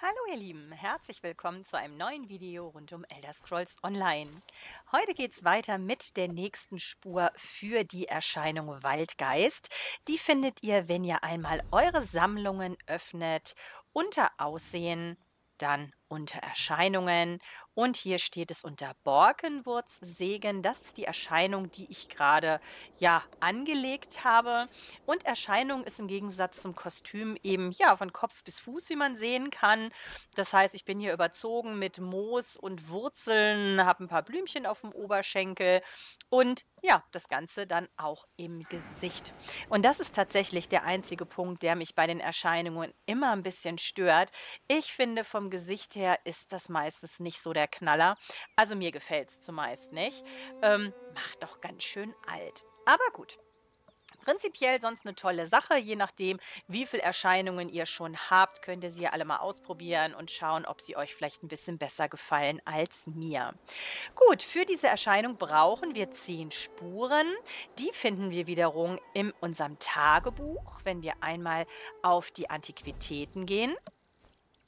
Hallo ihr Lieben, herzlich willkommen zu einem neuen Video rund um Elder Scrolls Online. Heute geht es weiter mit der nächsten Spur für die Erscheinung Waldgeist. Die findet ihr, wenn ihr einmal eure Sammlungen öffnet, unter Aussehen, dann unter Erscheinungen und hier steht es unter Borkenwurzsegen. Das ist die Erscheinung, die ich gerade ja angelegt habe. Und Erscheinung ist im Gegensatz zum Kostüm eben ja von Kopf bis Fuß, wie man sehen kann. Das heißt, ich bin hier überzogen mit Moos und Wurzeln, habe ein paar Blümchen auf dem Oberschenkel und ja, das Ganze dann auch im Gesicht. Und das ist tatsächlich der einzige Punkt, der mich bei den Erscheinungen immer ein bisschen stört. Ich finde, vom Gesicht her ist das meistens nicht so der Knaller. Also mir gefällt es zumeist nicht. Ähm, macht doch ganz schön alt. Aber gut. Prinzipiell sonst eine tolle Sache. Je nachdem, wie viele Erscheinungen ihr schon habt, könnt ihr sie alle mal ausprobieren und schauen, ob sie euch vielleicht ein bisschen besser gefallen als mir. Gut, für diese Erscheinung brauchen wir zehn Spuren. Die finden wir wiederum in unserem Tagebuch, wenn wir einmal auf die Antiquitäten gehen.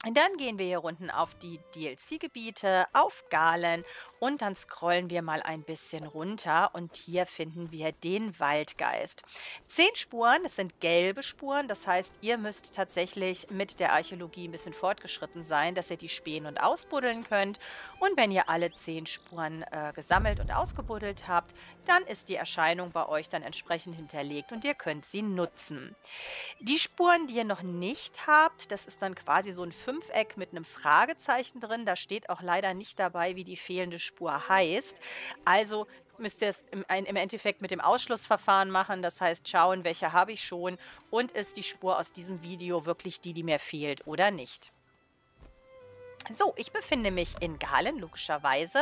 Dann gehen wir hier unten auf die DLC-Gebiete, auf Galen und dann scrollen wir mal ein bisschen runter und hier finden wir den Waldgeist. Zehn Spuren, das sind gelbe Spuren, das heißt, ihr müsst tatsächlich mit der Archäologie ein bisschen fortgeschritten sein, dass ihr die spähen und ausbuddeln könnt. Und wenn ihr alle zehn Spuren äh, gesammelt und ausgebuddelt habt, dann ist die Erscheinung bei euch dann entsprechend hinterlegt und ihr könnt sie nutzen. Die Spuren, die ihr noch nicht habt, das ist dann quasi so ein Fünfeck mit einem Fragezeichen drin. Da steht auch leider nicht dabei, wie die fehlende Spur heißt. Also müsst ihr es im, im, Endeffekt mit dem Ausschlussverfahren machen. Das heißt, schauen, welche habe ich schon und ist die Spur aus diesem Video wirklich die, die mir fehlt oder nicht. So, ich befinde mich in Galen, logischerweise,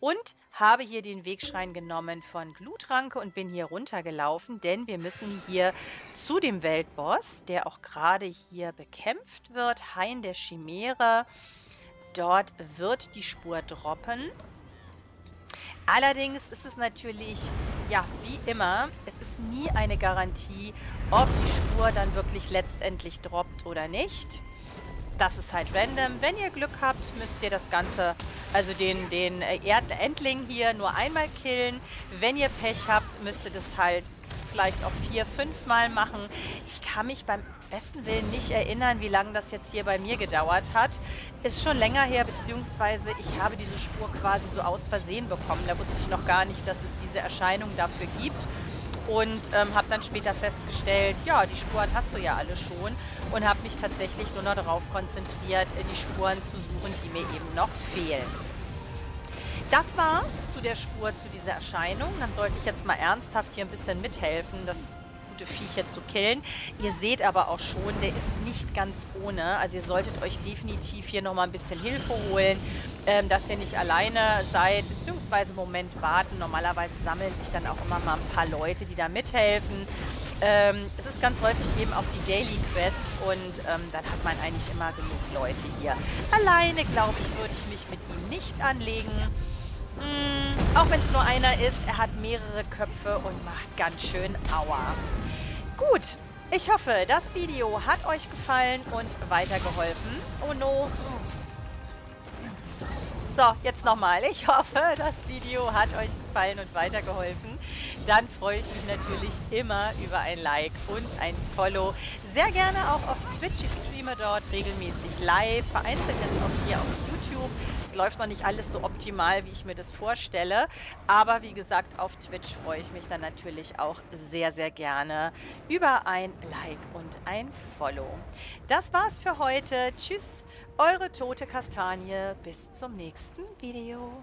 und habe hier den Wegschrein genommen von Glutranke und bin hier runtergelaufen, denn wir müssen hier zu dem Weltboss, der auch gerade hier bekämpft wird, Hain der Chimäre. Dort wird die Spur droppen. Allerdings ist es natürlich, ja, wie immer, es ist nie eine Garantie, ob die Spur dann wirklich letztendlich droppt oder nicht das ist halt random. Wenn ihr Glück habt, müsst ihr das Ganze, also den, den äh, Endling hier nur einmal killen. Wenn ihr Pech habt, müsst ihr das halt vielleicht auch vier, fünf Mal machen. Ich kann mich beim besten Willen nicht erinnern, wie lange das jetzt hier bei mir gedauert hat. Ist schon länger her, beziehungsweise ich habe diese Spur quasi so aus Versehen bekommen. Da wusste ich noch gar nicht, dass es diese Erscheinung dafür gibt und ähm, habe dann später festgestellt, ja, die Spuren hast du ja alle schon und habe mich tatsächlich nur noch darauf konzentriert, äh, die Spuren zu suchen, die mir eben noch fehlen. Das war's zu der Spur, zu dieser Erscheinung. Dann sollte ich jetzt mal ernsthaft hier ein bisschen mithelfen, das gute Viecher zu killen. Ihr seht aber auch schon, der ist nicht ganz ohne. Also ihr solltet euch definitiv hier nochmal ein bisschen Hilfe holen, ähm, dass ihr nicht alleine seid, beziehungsweise im Moment warten. Normalerweise sammeln sich dann auch immer mal ein paar Leute, die da mithelfen. Ähm, es ist ganz häufig eben auch die Daily Quest und ähm, dann hat man eigentlich immer genug Leute hier. Alleine, glaube ich, würde ich mich mit ihm nicht anlegen. Auch wenn es nur einer ist, er hat mehrere Köpfe und macht ganz schön Aua. Gut, ich hoffe, das Video hat euch gefallen und weitergeholfen. Oh no. So, jetzt nochmal. Ich hoffe, das Video hat euch gefallen und weitergeholfen. Dann freue ich mich natürlich immer über ein Like und ein Follow. Sehr gerne auch auf Twitch. Ich streame dort regelmäßig live. Vereinzelt jetzt auch hier auf YouTube läuft noch nicht alles so optimal, wie ich mir das vorstelle. Aber wie gesagt, auf Twitch freue ich mich dann natürlich auch sehr, sehr gerne über ein Like und ein Follow. Das war's für heute. Tschüss, eure tote Kastanie. Bis zum nächsten Video.